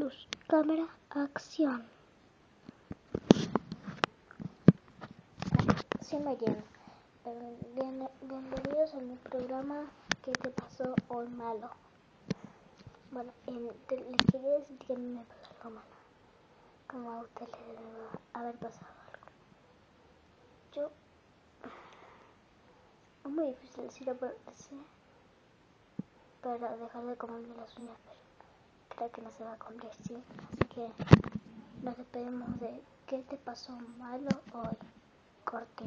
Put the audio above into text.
Luz, cámara, acción. Sí me lleno. bienvenidos a mi programa ¿Qué te pasó hoy malo? Bueno, les quería decir que me pasó algo malo. Como a usted le debe haber pasado algo. Yo... Es muy difícil decirlo por para dejar de comerme las uñas, pero que no se va a cumplir, sí. Así que nos despedimos de ¿Qué te pasó malo hoy? Corte.